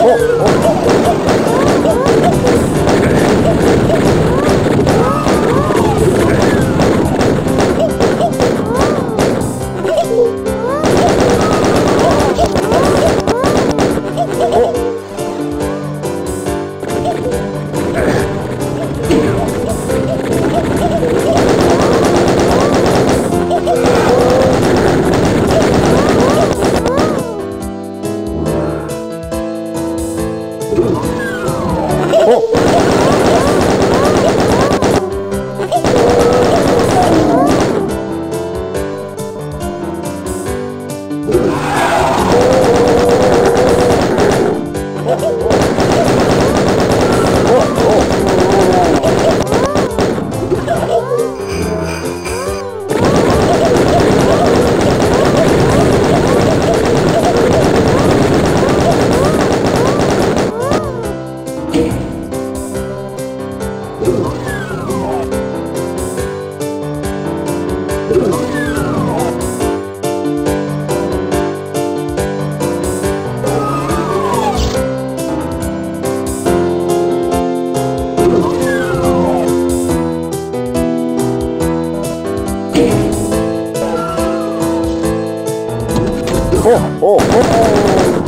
oh, oh, oh. oh. おっ 오, 오, 오.